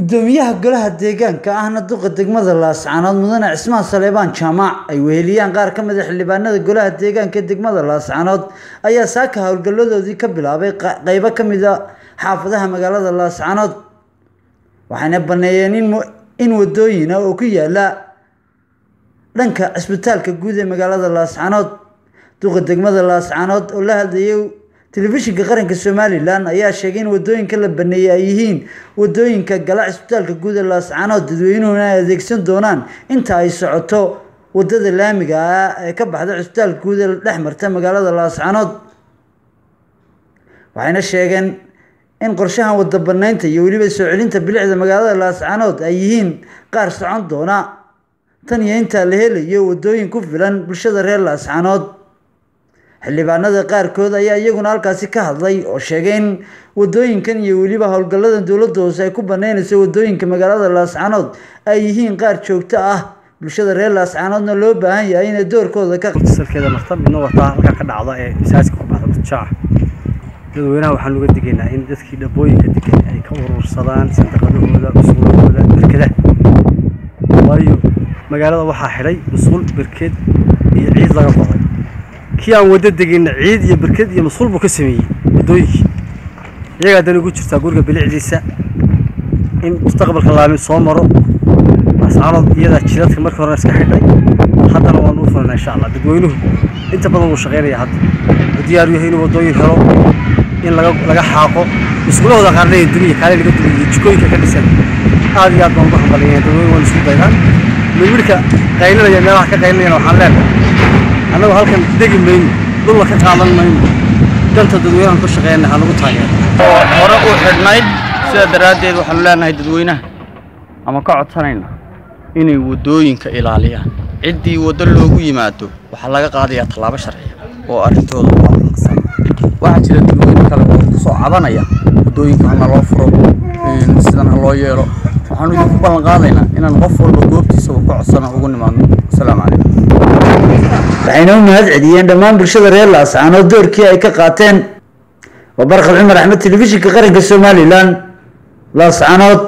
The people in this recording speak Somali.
gudoomiyaha golaha deegaanka ahna duqa degmada laascaanood mudane cismaan saleebaan jaamac ay weheliyaan qaar ka mid a xildhibaanada golaha deegaanka degmada laascaanood ayaa saaka howlgalladoodii ka bilaabay qeybo ka mid a xaafadaha magaalada laascaanood waxayna baneeyeen in wadooyina oo ku yaalla dhanka cisbitaalka guud ee magaalada laascaanood. Duqa degmada laascaanood oo la hadlayay telefishinka qaranka somalilan ayaa sheegay in waddooyinka la baneeyey ay yihiin waddooyinka gala cisbitaalka guud ee laascaanood dadweynuhuna ay adeegsan doonaan inta ay socoto waddada laamiga ah ee ka baxda cisbitaalka guud ee dhex marta magaalada laascaanood waxayna sheegeen in qorshahan wada banaynta iyo weliba soo celinta bilicda magaalada laascaanood ay yihiin qaar socon doona. Tan iyo intaa la helayo wadooyin ku filan bulshada reer laascaanood xildhibaanada qaarkood ayaa iyaguna halkaasi ka hadlay oo sheegay in wadooyinkan iyo weliba howlgallada dowladda hoose ay ku banaynayso waddooyinka magaalada laascaanood ay yihiin qaar joogto ah. Bulshada reer laascaanoodna loo baahan yahay inay doorkooda ka salkeeda midna wataa halkaa ka dhacda ee isaaska ku baxda mutjaaca dadweynaha waxaan uga digaynaa in dadkii dhabooyinka degan ay ka urursadaan sandaqadahooda musqulahooda berkadaha waayo magaalada waxaa xidhay musqul berked iyo ciid laga qoday kii aan waddo degayna ciid iyo berked iyo musqul buu ka sameeyey waddooyinkii iyagaa dan ugu jirtaa guriga bilicdiisa in mustaqbalka laami soo maro laascaanood iyadaa jidadka markii horena iska xidhay haddana waanu u furanaa insha allah. Dadweynuhu inta badan wuu shaqaynaya hadda. U diyaaru yahay inuu waddooyin helo in laga xaaqo musqulahooda qaarnaya duniya kaale laga dumiyo jikooyinka ka dhisan aad iyo aad baan uga hambaliyeen dadweynuhu waan isku daydaan mawilka qaylinaya meelaha ka qaylinayana waxaan leenahay annagu halkan degi mayno dhulna ka qaadan mayno danta dadweynahan ku shaqeeyana ha lagu taageero. Hore u xidhnayd sidaa daraaddeed waxaanu leenahay dadweynaha ama ka codsanayna inay waddooyinka ilaaliyaan. Ciddii waddo loogu yimaado waxaa laga qaadayaa tallaabo sharciya oo arrintooda waafaqsan waxaa jira dadweyne kale oo ku soo cabanaya waddooyinka hana loo furo sidan loo yeelo waxaanu idinku ballan qaadaynaa inaan qof walba goobtiisa uu ka codsano ugu nimaadno asalaamu calaykum waxayna u mahad celiyeen dhammaan bulshada reer laascaanood doorkii ay ka qaateen. Waa barkad cumar axmed telefishinka qaranka somalilan laascaanood